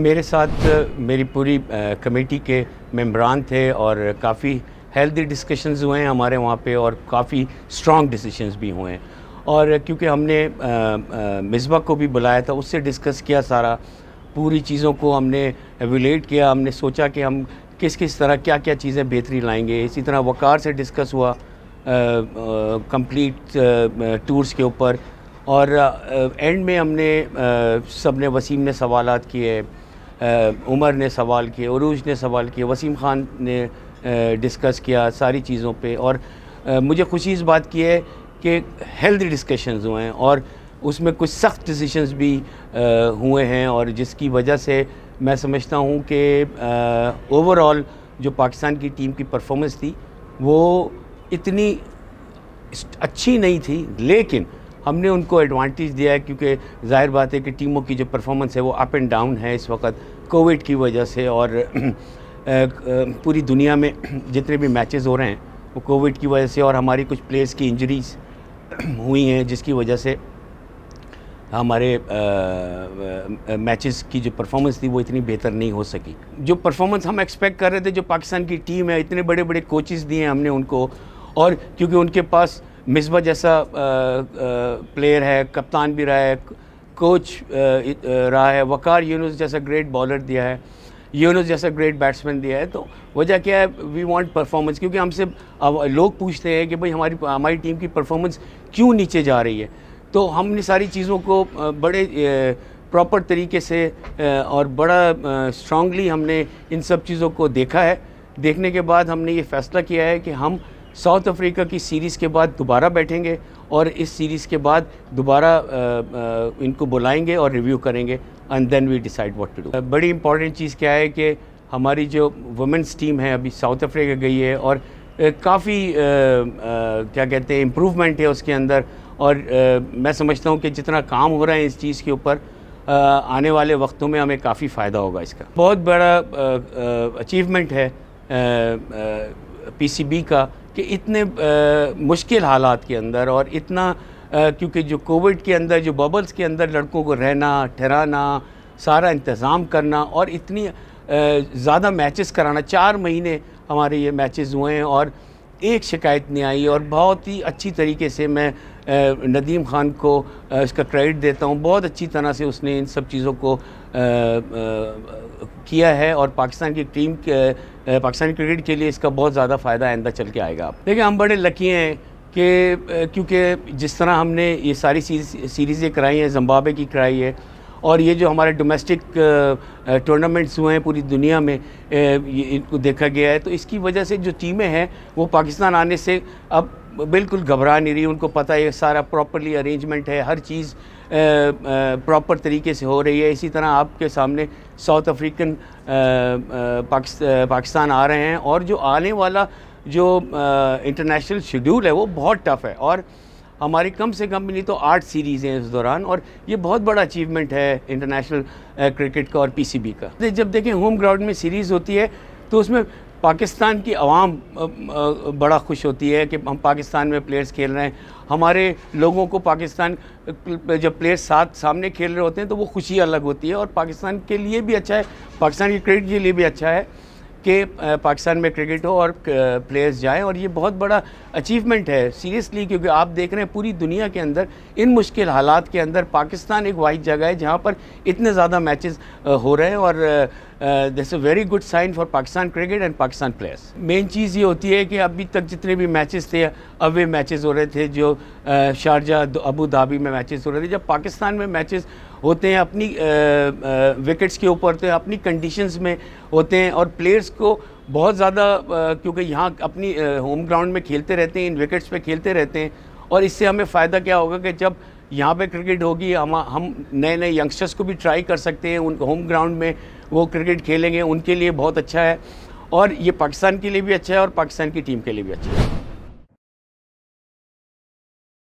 मेरे साथ मेरी पूरी कमेटी के मेम्बरान थे और काफ़ी हेल्दी डिस्कशंस हुए हैं हमारे वहाँ पे और काफ़ी स्ट्रॉन्ग डिसीशंस भी हुए हैं। और क्योंकि हमने मिसबा को भी बुलाया था, उससे डिस्कस किया सारा, पूरी चीज़ों को हमने एवुलेट किया, हमने सोचा कि हम किस किस तरह क्या क्या चीज़ें बेहतरी लाएँगे। इसी तरह वकार से डिस्कस हुआ कंप्लीट टूर्स के ऊपर। और एंड में हमने सबने वसीम ने सवाल किए उमर ने सवाल किए अरूज ने सवाल किए, वसीम ख़ान ने डिस्कस किया सारी चीज़ों पे और मुझे खुशी इस बात की है कि हेल्दी डिस्कशंस हुए हैं और उसमें कुछ सख्त डिसीशंस भी हुए हैं और जिसकी वजह से मैं समझता हूँ कि ओवरऑल जो पाकिस्तान की टीम की परफॉर्मेंस थी, वो इतनी अच्छी नहीं थी, लेकिन हमने उनको एडवांटेज दिया है क्योंकि ज़ाहिर बात है कि टीमों की जो परफॉर्मेंस है वो अप एंड डाउन है इस वक्त। कोविड की वजह से और पूरी दुनिया में जितने भी मैचेस हो रहे हैं, वो कोविड की वजह से और हमारी कुछ प्लेयर्स की इंजरीज हुई हैं, जिसकी वजह से हमारे मैचेस की जो परफॉर्मेंस थी, वो इतनी बेहतर नहीं हो सकी। जो परफॉर्मेंस हम एक्सपेक्ट कर रहे थे, जो पाकिस्तान की टीम है, इतने बड़े बड़े कोचेस दिए हमने उनको, और क्योंकि उनके पास मिसबा जैसा प्लेयर है, कप्तान भी रहा है कोच रहा है, वकार यूनुस जैसा ग्रेट बॉलर दिया है, यूनुस जैसा ग्रेट बैट्समैन दिया है तो वजह क्या है? वी वांट परफॉर्मेंस क्योंकि हमसे लोग पूछते हैं कि भाई हमारी हमारी टीम की परफॉर्मेंस क्यों नीचे जा रही है? तो हमने सारी चीज़ों को बड़े प्रॉपर तरीके से और बड़ा स्ट्रांगली हमने इन सब चीज़ों को देखा है। देखने के बाद हमने ये फ़ैसला किया है कि हम साउथ अफ्रीका की सीरीज़ के बाद दोबारा बैठेंगे और इस सीरीज़ के बाद दोबारा इनको बुलाएँगे और रिव्यू करेंगे and then we decide what to do बड़ी इंपॉर्टेंट चीज़ क्या है कि हमारी जो वुमेंस टीम है अभी साउथ अफ्रीका गई है और काफ़ी क्या कहते हैं इम्प्रूवमेंट है उसके अंदर और आ, मैं समझता हूँ कि जितना काम हो रहा है इस चीज़ के ऊपर आने वाले वक्तों में हमें काफ़ी फ़ायदा होगा इसका। बहुत बड़ा अचीवमेंट है पीसीबी का। कि इतने मुश्किल हालात के अंदर और इतना क्योंकि जो कोविड के अंदर, जो बबल्स के अंदर लड़कों को रहना, ठहराना, सारा इंतज़ाम करना और इतनी ज़्यादा मैचेस कराना, चार महीने हमारे ये मैचेस हुए हैं और एक शिकायत नहीं आई और बहुत ही अच्छी तरीके से मैं नदीम ख़ान को इसका क्रेडिट देता हूँ। बहुत अच्छी तरह से उसने इन सब चीज़ों को किया है और पाकिस्तान की टीम के पाकिस्तानी क्रिकेट के लिए इसका बहुत ज़्यादा फ़ायदा आइंदा चल के आएगा। देखिए, हम बड़े लकी हैं कि क्योंकि जिस तरह हमने ये सारी सीरीज़ें कराई हैं जम्बाबे की कराई है, और ये जो हमारे डोमेस्टिक टूर्नामेंट्स हुए हैं पूरी दुनिया में इनको देखा गया है तो इसकी वजह से जो टीमें हैं, वो पाकिस्तान आने से अब बिल्कुल घबरा नहीं रही, उनको पता है सारा प्रॉपरली अरेंजमेंट है, हर चीज़ प्रॉपर तरीके से हो रही है। इसी तरह आपके सामने साउथ अफ्रीकन पाकिस्तान आ रहे हैं और जो आने वाला जो इंटरनेशनल शेड्यूल है वो बहुत टफ़ है और हमारी कम से कम नहीं तो आठ सीरीज़ हैं इस दौरान और ये बहुत बड़ा अचीवमेंट है इंटरनेशनल क्रिकेट का और पीसीबी का। जब देखें होम ग्राउंड में सीरीज़ होती है तो उसमें पाकिस्तान की आवाम बड़ा खुश होती है कि हम पाकिस्तान में प्लेयर्स खेल रहे हैं। हमारे लोगों को पाकिस्तान, जब प्लेयर्स साथ सामने खेल रहे होते हैं तो वो खुशी अलग होती है और पाकिस्तान के लिए भी अच्छा है, पाकिस्तान की क्रिकेट के लिए भी अच्छा है। कि पाकिस्तान में क्रिकेट हो और प्लेयर्स जाएँ और ये बहुत बड़ा अचीवमेंट है। सीरियसली क्योंकि आप देख रहे हैं पूरी दुनिया के अंदर, इन मुश्किल हालात के अंदर पाकिस्तान एक वाइड जगह है जहाँ पर इतने ज़्यादा मैचेस हो रहे हैं और this a very good sign for Pakistan cricket and Pakistan players main चीज़ ये होती है कि अभी तक जितने भी मैचेस थे अवे मैचेस हो रहे थे, जो शारजा अबू धाबी में मैचेस हो रहे थे, जब पाकिस्तान में मैचेस होते हैं अपनी विकेट्स के ऊपर होते हैं अपनी कंडीशंस में होते हैं और प्लेयर्स को बहुत ज़्यादा क्योंकि यहाँ अपनी होम ग्राउंड में खेलते रहते हैं इन विकेट्स पे खेलते रहते हैं और इससे हमें फ़ायदा क्या होगा कि जब यहाँ पे क्रिकेट होगी, हम हम नए नए यंगस्टर्स को भी ट्राई कर सकते हैं, उन होम ग्राउंड में वो क्रिकेट खेलेंगे, उनके लिए बहुत अच्छा है और ये पाकिस्तान के लिए भी अच्छा है और पाकिस्तान की टीम के लिए भी अच्छा है।